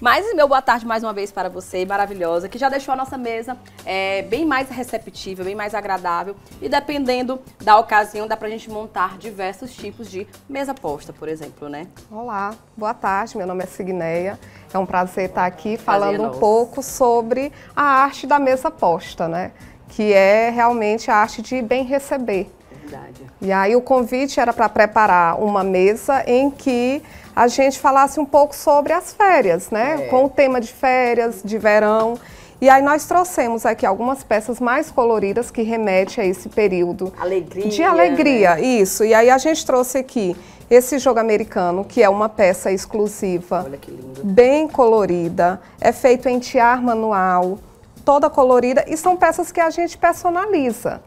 Mas meu boa tarde mais uma vez para você, maravilhosa, que já deixou a nossa mesa é, bem mais receptível, bem mais agradável. E dependendo da ocasião, dá pra gente montar diversos tipos de mesa posta, por exemplo, né? Olá, boa tarde, meu nome é Signeia. É um prazer estar aqui falando um pouco sobre a arte da mesa posta, né? Que é realmente a arte de bem receber. Verdade. E aí o convite era para preparar uma mesa em que a gente falasse um pouco sobre as férias, né? É. Com o tema de férias, de verão. E aí nós trouxemos aqui algumas peças mais coloridas que remete a esse período. Alegria. De alegria, né? isso. E aí a gente trouxe aqui esse jogo americano, que é uma peça exclusiva. Olha que lindo. Bem colorida. É feito em tiar manual, toda colorida. E são peças que a gente personaliza.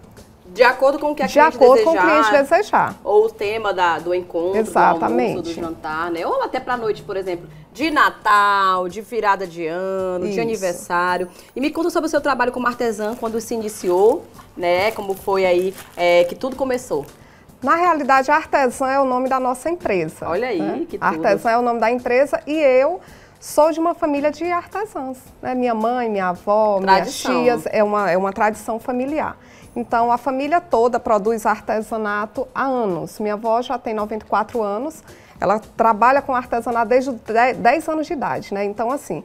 De acordo com o que a de cliente acordo desejar, com o cliente desejar. Ou o tema da, do encontro, Exatamente. do almoço, do jantar, né? Ou até pra noite, por exemplo, de Natal, de virada de ano, Isso. de aniversário. E me conta sobre o seu trabalho como artesã, quando se iniciou, né? Como foi aí é, que tudo começou. Na realidade, artesã é o nome da nossa empresa. Olha aí, né? que tudo. Artesã é o nome da empresa e eu sou de uma família de artesãs. Né? Minha mãe, minha avó, tradição. minhas tias, é uma, é uma tradição familiar. Então, a família toda produz artesanato há anos. Minha avó já tem 94 anos, ela trabalha com artesanato desde 10 anos de idade, né? Então, assim,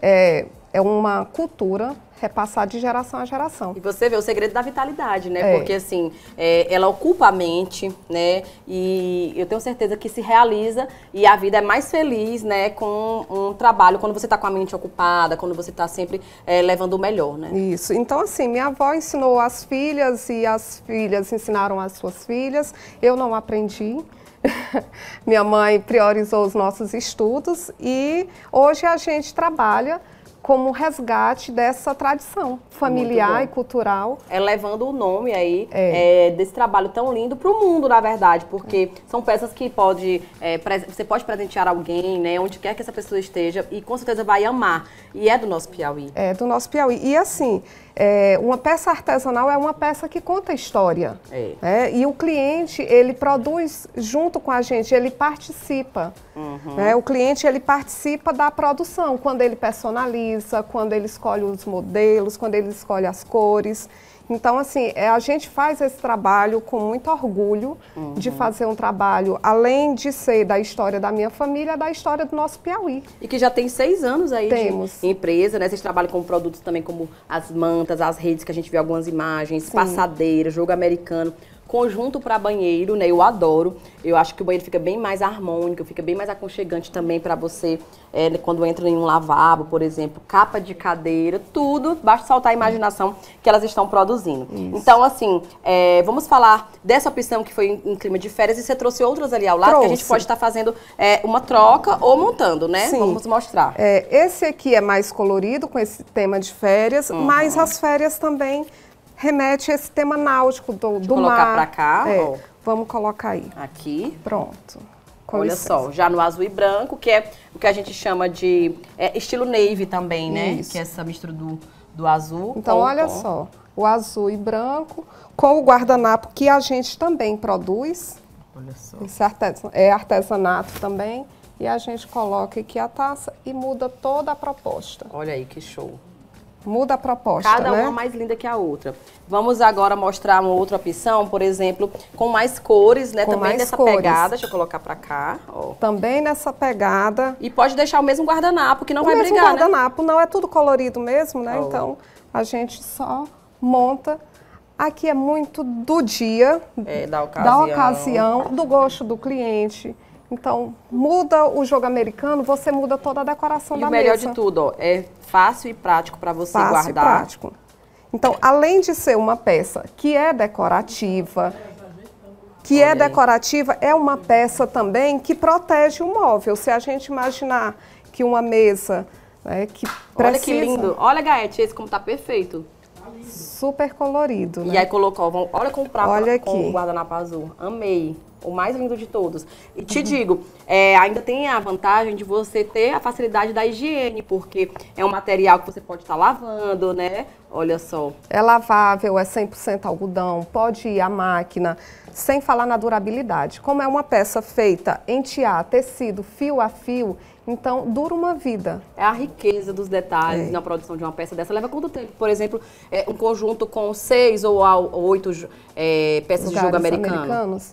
é, é uma cultura repassar de geração a geração. E você vê o segredo da vitalidade, né? É. Porque assim, é, ela ocupa a mente, né? E eu tenho certeza que se realiza e a vida é mais feliz, né? Com um trabalho, quando você está com a mente ocupada, quando você está sempre é, levando o melhor, né? Isso. Então assim, minha avó ensinou as filhas e as filhas ensinaram as suas filhas. Eu não aprendi. minha mãe priorizou os nossos estudos e hoje a gente trabalha como resgate dessa tradição familiar e cultural. É levando o nome aí é. É, desse trabalho tão lindo para o mundo, na verdade, porque é. são peças que pode, é, você pode presentear alguém, né, onde quer que essa pessoa esteja, e com certeza vai amar. E é do nosso Piauí. É do nosso Piauí. E assim, é, uma peça artesanal é uma peça que conta história. Né? E o cliente, ele produz junto com a gente, ele participa. Uhum. Né? O cliente, ele participa da produção, quando ele personaliza, quando ele escolhe os modelos, quando ele escolhe as cores. Então, assim, é, a gente faz esse trabalho com muito orgulho uhum. de fazer um trabalho, além de ser da história da minha família, da história do nosso Piauí. E que já tem seis anos aí Temos. de empresa, né? Vocês trabalham com produtos também como as mantas, as redes que a gente vê algumas imagens, Sim. passadeira, jogo americano conjunto para banheiro, né? Eu adoro. Eu acho que o banheiro fica bem mais harmônico, fica bem mais aconchegante também para você é, quando entra em um lavabo, por exemplo, capa de cadeira, tudo. Basta soltar a imaginação que elas estão produzindo. Isso. Então, assim, é, vamos falar dessa opção que foi em, em, clima de férias e você trouxe outras ali ao lado trouxe. que a gente pode estar fazendo é, uma troca ou montando, né? Sim. Vamos mostrar. É, esse aqui é mais colorido com esse tema de férias, uhum. mas as férias também remete a esse tema náutico do, do colocar mar. colocar para cá. É, vamos colocar aí. Aqui. Pronto. Com Olha licença. só, já no azul e branco, que é o que a gente chama de é, estilo navy também, né? Isso. Que é essa mistura do, do azul. Então, olha só, o azul e branco com o guardanapo que a gente também produz. Olha só. Esse é artesanato também. E a gente coloca aqui a taça e muda toda a proposta. Olha aí que show. Muda a proposta, Cada né? uma mais linda que a outra. Vamos agora mostrar uma outra opção, por exemplo, com mais cores, né? Com Também nessa cores. pegada. Deixa eu colocar pra cá. Ó. Também nessa pegada. E pode deixar o mesmo guardanapo, que não o vai mesmo brigar, né? guardanapo, né? não é tudo colorido mesmo, né? Oh. Então, a gente só monta. Aqui é muito do dia, é, da, ocasião. da ocasião, do gosto do cliente. Então, muda o jogo americano, você muda toda a decoração e da mesa. E o melhor mesa. de tudo, ó, é fácil e prático para você fácil guardar. E prático. Então, além de ser uma peça que é decorativa, que é decorativa, é uma peça também que protege o móvel. Se a gente imaginar que uma mesa né, que precisa... Olha que lindo. Olha, Gaete, esse como tá perfeito. Super colorido, né? E aí colocou, olha comprar olha com o guardanapo azul. Amei o mais lindo de todos. E te uhum. digo, é, ainda tem a vantagem de você ter a facilidade da higiene, porque é um material que você pode estar tá lavando, né? Olha só. É lavável, é 100% algodão, pode ir à máquina, sem falar na durabilidade. Como é uma peça feita em tiar, tecido, fio a fio, Então, dura uma vida. É a riqueza dos detalhes é. na produção de uma peça dessa. Leva quanto tempo? Por exemplo, é, um conjunto com seis ou oito é, peças de jogo americano? americanos?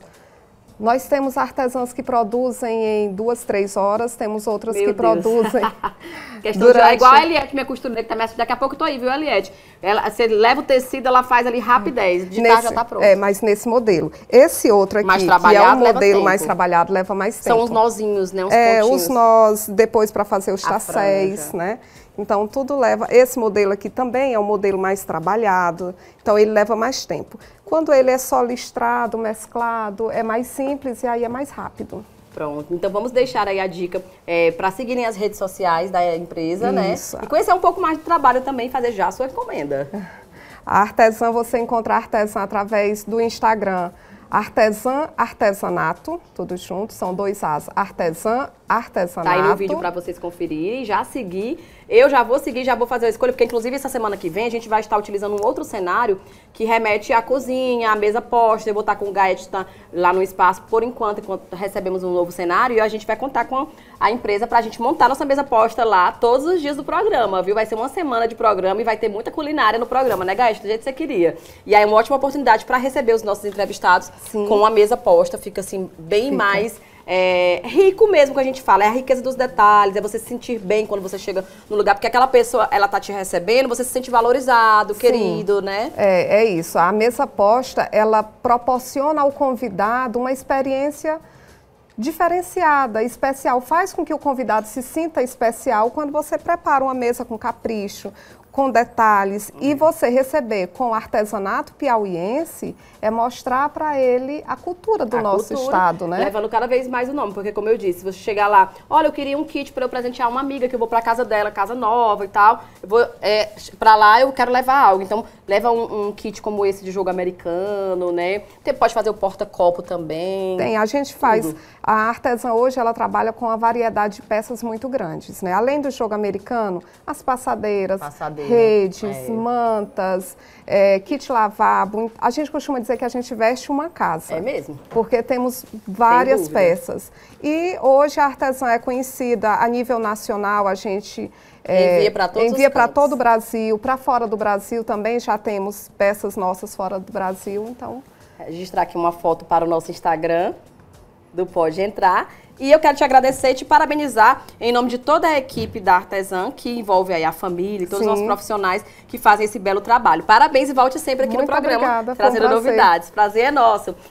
Nós temos artesãs que produzem em duas, três horas, temos outras Meu que Deus. produzem. Questão durante... de, é igual a Eliette, minha costureira, que tá me Daqui a pouco eu tô aí, viu, Eliette? Ela, você leva o tecido, ela faz ali rapidez. De nesse, já tá pronto. É, mas nesse modelo. Esse outro aqui, mais que é um modelo mais trabalhado, leva mais tempo. São os nozinhos, né? Os é, pontinhos. os nós, depois para fazer os chassés, né? Então, tudo leva. Esse modelo aqui também é um modelo mais trabalhado, então ele leva mais tempo. Quando ele é só listrado, mesclado, é mais simples e aí é mais rápido. Pronto, então vamos deixar aí a dica é, para seguirem as redes sociais da empresa, né? Isso. né? E conhecer um pouco mais do trabalho também, fazer já a sua encomenda. A artesã, você encontra a artesã através do Instagram. Artesã, artesanato, tudo junto, são dois As. Artesã, artesanato. Tá aí no vídeo para vocês conferirem, já seguir eu já vou seguir, já vou fazer a escolha, porque inclusive essa semana que vem a gente vai estar utilizando um outro cenário que remete à cozinha, à mesa posta. Eu vou estar com o Gaet tá lá no espaço por enquanto, enquanto recebemos um novo cenário, e a gente vai contar com a empresa para a gente montar nossa mesa posta lá todos os dias do programa, viu? Vai ser uma semana de programa e vai ter muita culinária no programa, né, Gaet? Do jeito que você queria. E aí é uma ótima oportunidade para receber os nossos entrevistados Sim. com a mesa posta, fica assim bem fica. mais é, rico mesmo que a gente fala, é a riqueza dos detalhes, é você se sentir bem quando você chega no lugar, porque aquela pessoa, ela tá te recebendo, você se sente valorizado, Sim. querido, né? É, é isso. A mesa posta, ela proporciona ao convidado uma experiência diferenciada, especial. Faz com que o convidado se sinta especial quando você prepara uma mesa com capricho, com detalhes uhum. e você receber com artesanato piauiense é mostrar para ele a cultura do a nosso cultura, estado, né? Levando cada vez mais o nome, porque como eu disse, você chegar lá, olha, eu queria um kit para eu presentear uma amiga que eu vou para casa dela, casa nova e tal, eu vou é, para lá eu quero levar algo, então leva um, um, kit como esse de jogo americano, né? Você pode fazer o porta-copo também. Tem, a gente faz. A artesã hoje ela trabalha com uma variedade de peças muito grandes, né? Além do jogo americano, as passadeiras, Passadeira, redes, é. mantas, é, kit lavabo. A gente costuma dizer que a gente veste uma casa. É mesmo? Porque temos várias peças. E hoje a artesã é conhecida a nível nacional, a gente é, envia para todos Envia para todo o Brasil, para fora do Brasil também já temos peças nossas fora do Brasil, então... Registrar aqui uma foto para o nosso Instagram do Pode Entrar. E eu quero te agradecer e te parabenizar em nome de toda a equipe da Artesã, que envolve aí a família e todos Sim. os nossos profissionais que fazem esse belo trabalho. Parabéns e volte sempre aqui Muito no programa, obrigada, trazendo novidades. Prazer é nosso.